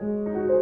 Música